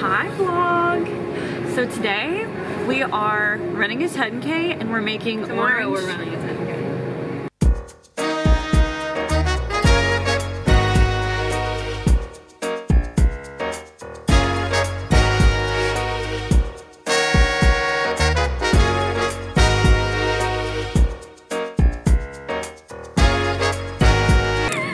Hi vlog! So today we are running a 10k and we're making Tomorrow orange. we're running a 10K.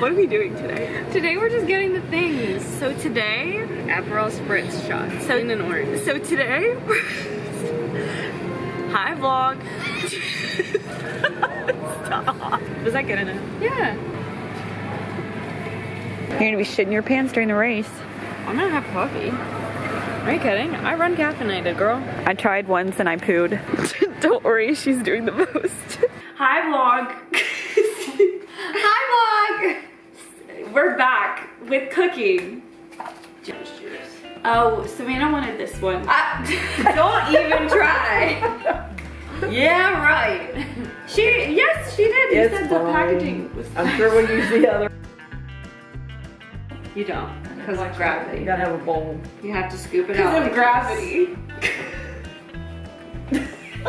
What are we doing today? Today we're just getting the things. So today, Aperol Spritz shots So- in an orange. so today, hi vlog. Stop. Was that good enough? Yeah. You're gonna be shitting your pants during the race. I'm gonna have coffee. Are you kidding? I run caffeinated, girl. I tried once and I pooed. Don't worry, she's doing the most. Hi vlog. Hi, We're back with cooking. vlog! Oh, Savannah wanted this one. don't even try. yeah, right. She, yes, she did. You It's said the packaging was. I'm sure when you see other, You don't, because of gravity. you gotta have a bowl. You have to scoop it out. Because of like gravity.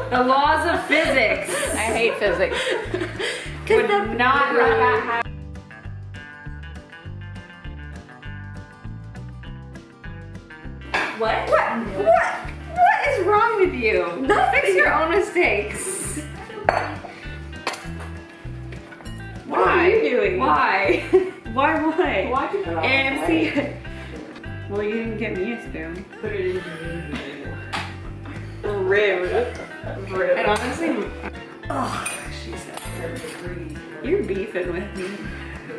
The laws of physics. I hate physics. Would the- not let What? What? What? What is wrong with you? Fix your own mistakes. What are you doing? Why? Why? Why? You put it AMC. Well, you didn't get me a spoon. Put it in Rude. Rude. And honestly, Oh, she said. You're beefing with me.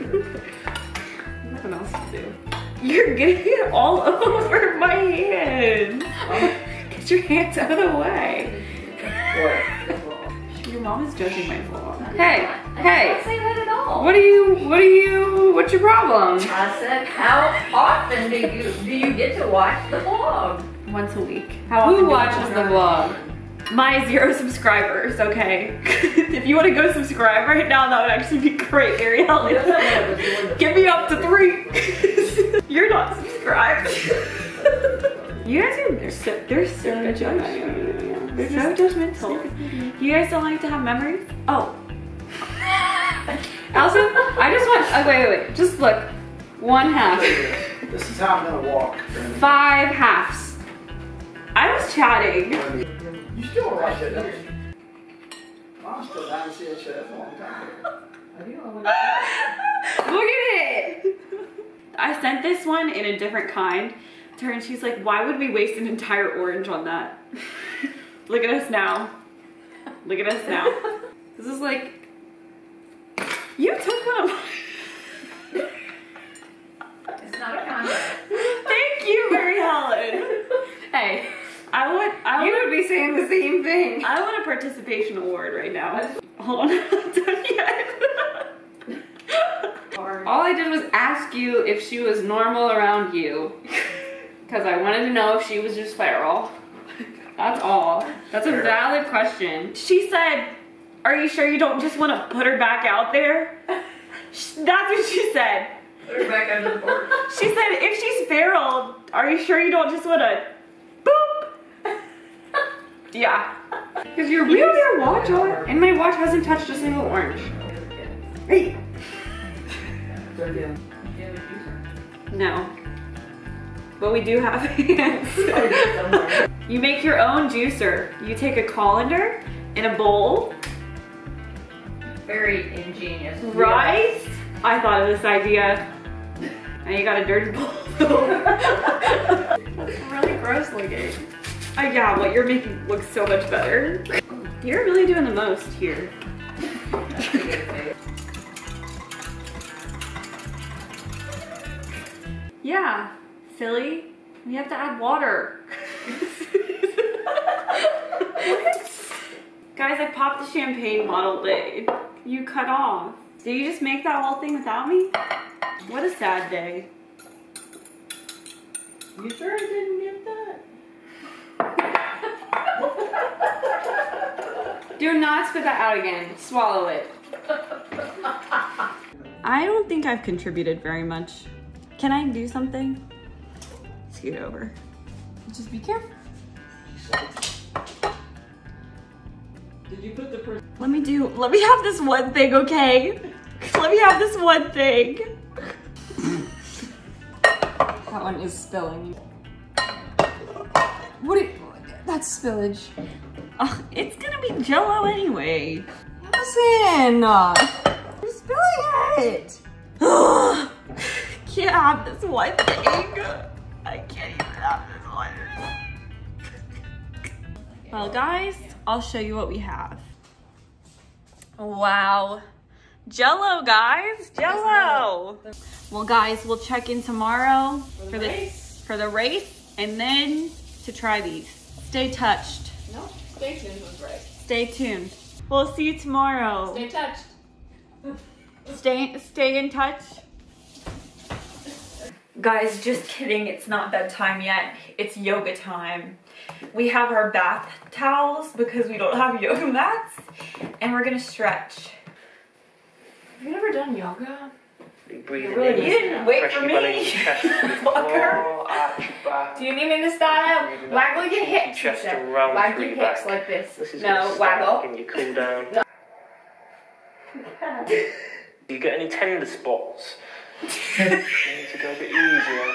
nothing else to do. You're getting it all over my hands. Get your hands out of the way. Your mom is judging my vlog. Hey, hey. say that at all. What are you? What are you? What's your problem? I said, how often do you do you get to watch the vlog? Once a week. How often Who watches the vlog? My zero subscribers, okay? if you want to go subscribe right now, that would actually be great, Ariel. Get me up to three. You're not subscribed. you guys are they're so they're so judgmental. They're so judgmental. You guys don't like to have memories? Oh. Elsa, I just want. Oh, wait, wait, wait. Just look. One half. This is how I'm gonna walk. Five halves. I was chatting. You still watch it, don't you? I'm still down to see that shit for a long time. Look at it. I sent this one in a different kind to her and she's like, why would we waste an entire orange on that? Look at us now. Look at us now. This is like. You took one of It's not a contest. Thank you, Mary Helen. Hey, I want I you want would be saying the same thing. I want a participation award right now. Hold on, done yet. All I did was ask you if she was normal around you. Because I wanted to know if she was just feral. That's all. That's a valid question. She said, "Are you sure you don't just want to put her back out there?" That's what she said. Put her back under the porch. She said, "If she's feral, are you sure you don't just want to boop?" Yeah. Because your You have your watch on. And my watch hasn't touched a single orange. Hey. No. But we do have hands. you make your own juicer. You take a colander in a bowl, Very ingenious. right? I thought of this idea. And you got a dirty bowl. That's really gross looking. Oh yeah, what you're making looks so much better. You're really doing the most here. Yeah, silly. We have to add water. Guys, I popped the champagne bottle lid. You cut off. Did you just make that whole thing without me? What a sad day. You sure I didn't get that? Do not spit that out again. Swallow it. I don't think I've contributed very much. Can I do something? Scoot over. Just be careful. Did you put the per- Let me do, let me have this one thing, okay? Let me have this one thing. That one is spilling. What? It, that's spillage. Ugh, it's gonna be jello anyway. Listen, uh, you're spilling it. can't have this one thing. I can't even have this one. Well, guys, I'll show you what we have. Wow. Jello, guys. Jello. Well, guys, we'll check in tomorrow for the for the race and then to try these. Stay touched. No, stay tuned was right. Stay tuned. We'll see you tomorrow. Stay touched. Stay stay in touch. Guys, just kidding. It's not bedtime yet. It's yoga time. We have our bath towels because we don't have yoga mats, and we're gonna stretch. Have you never done yoga? Breathing You in. didn't wait for me, to chest to the fucker. floor, arch your back. Do you need me to stand up? Waggle your hips. chest around Waggle your hips like this. This is no, waggle. And you cool down. Do you get any tender spots? you need to go a bit easier.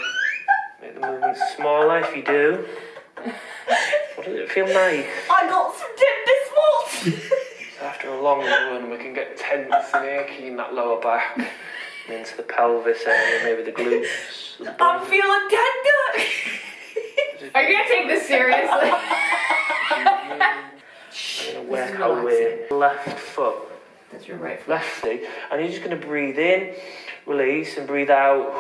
Make the movements smaller if you do. What does it feel nice? I got some tender spots. So after a long run, we can get tense and achy in that lower back, into the pelvis area, maybe the glutes. the I'm feeling tender. Are you gonna take this seriously? I'm gonna work our way left foot, That's your right. lefty, and you're just gonna breathe in, release, and breathe out.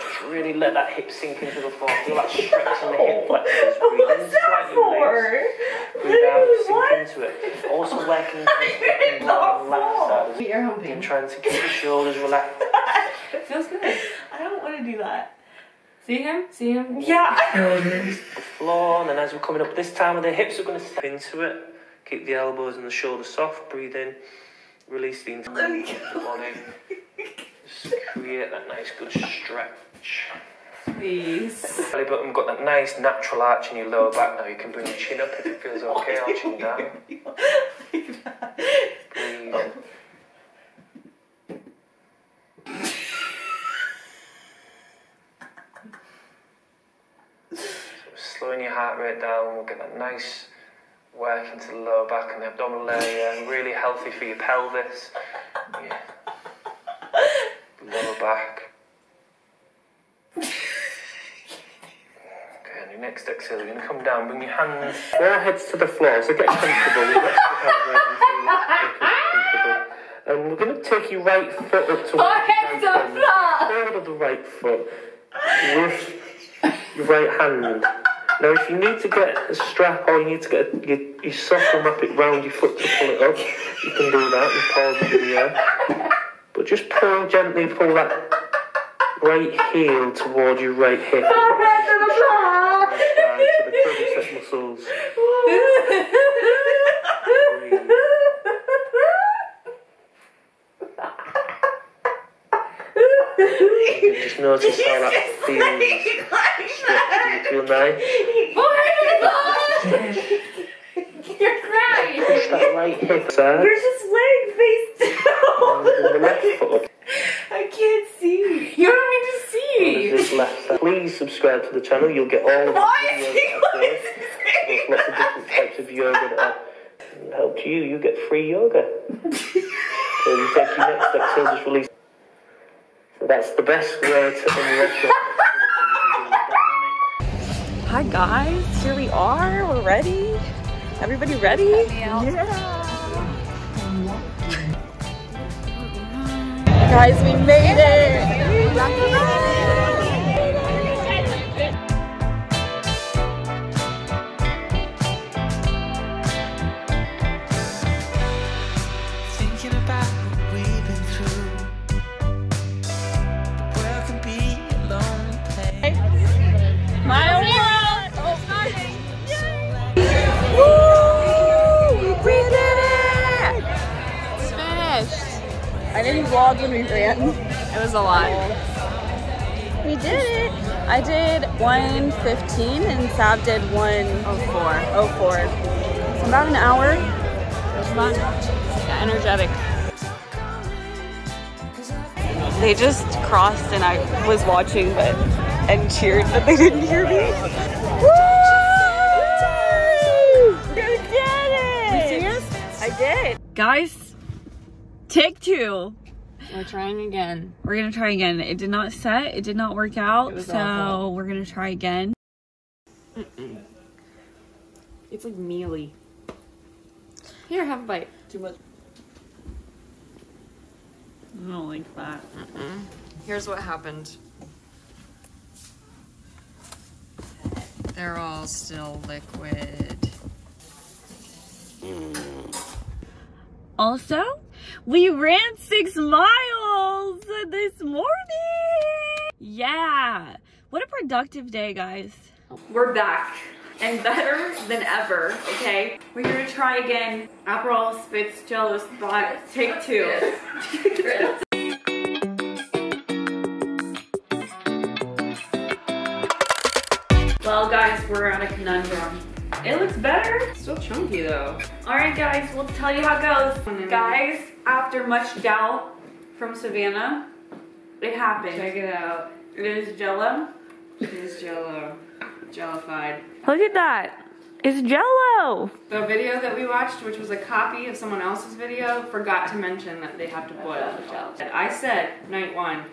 Just really let that hip sink into the floor. Feel that stretch in the hip oh flexors. Breathe in, What's that slightly release. for? Breathe out, What? sink into it. Also working into the did second not arm, left fall. side. as You're well. humping. And trying to keep your shoulders relaxed. It feels good. I don't want to do that. See him? See him? Yeah. the floor, and then as we're coming up this time of the hips, we're going to step into it. Keep the elbows and the shoulders soft. Breathe in, release the entire body. Just create that nice good stretch. Please. Belly button got that nice natural arch in your lower back now. You can bring your chin up if it feels okay, or chin down. Breathe. So slowing your heart rate down, we'll get that nice work into the lower back and the abdominal area, really healthy for your pelvis. Yeah. Lower back. Okay, on your next exhale, you're going to come down, bring your hands, foreheads to the floor, so get comfortable. We'll rest your head where you feel comfortable. And we're going to take your right foot up to Forehead to the floor. Forward of the right foot with your right hand. Now, if you need to get a strap or you need to get a, your, your sock and wrap it round your foot to pull it up, you can do that and pause the video. But just pull gently, pull that right heel toward your right hip. To the quadricep muscles. Breathe. You can just notice how that feels. Stretch. Feel nice? You're crying. Push that right hip. Where's his leg face And down? the left foot up. I can't see. You don't need to There's see. this left. Please subscribe to the channel. You'll get all of the Why is videos he that There's lots of different types of yoga that have helped you. You get free yoga. so you take your next exhale, just release. So that's the best way to unlock your Hi guys, here we are. We're ready. Everybody ready? Yeah. Guys, we made it. We ran. It was a lot. We did it. I did 115 and Sav did 104. 04. So about an hour. It was fun. Yeah, energetic. They just crossed and I was watching but and cheered, but they didn't hear me. Woo! You did it! You? I did. Guys, take two. We're trying again. We're gonna try again. It did not set. It did not work out. It was so awful. we're gonna try again. It's like mealy. Here, have a bite. Too much. I don't like that. Here's what happened. They're all still liquid. Also, we ran six miles this morning. Yeah. What a productive day, guys. We're back and better than ever, okay? We're gonna try again. Aperol Spritz, jello spot. Take two. well, guys, we're at a conundrum. It looks better. Still chunky though. All right, guys, we'll tell you how it goes. Guys, after much doubt from Savannah, it happened. Check it out. It is Jello. It is Jello. Jellified. Look at that. It's Jello. The video that we watched, which was a copy of someone else's video, forgot to mention that they have to boil the jello. And I said, night one,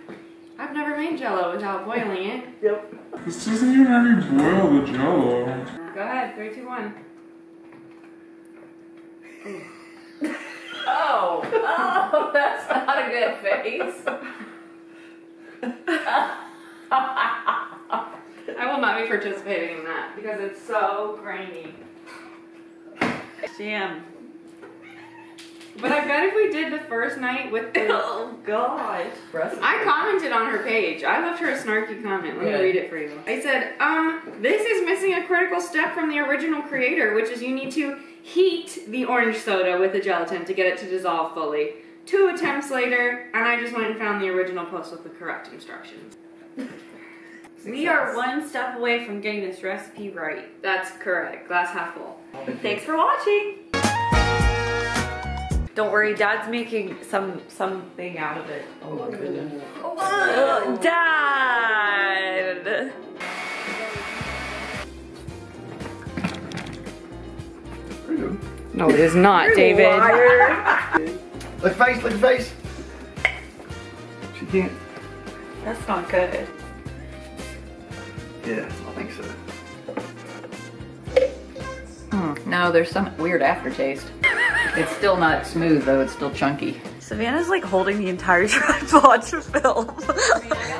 I've never made jello without boiling it. Yep. This doesn't even have you boil the jello. Go ahead, three, two, one. Oh, oh, that's not a good face. I will not be participating in that because it's so grainy. Jam. But I bet if we did the first night with the Oh, God. I commented on her page. I left her a snarky comment. Let me Good. read it for you. I said, um, this is missing a critical step from the original creator, which is you need to heat the orange soda with the gelatin to get it to dissolve fully. Two attempts later, and I just went and found the original post with the correct instructions. We are one step away from getting this recipe right. That's correct. Glass half full. Thanks for watching. Don't worry, Dad's making some something out of it. Oh my goodness. Oh, Ugh, Dad. Pretty. No, it is not, David. Look face, look face. She can't. That's not good. Yeah, I think so. Hmm, no, there's some weird aftertaste. It's still not smooth though, it's still chunky. Savannah's like holding the entire tripod to film.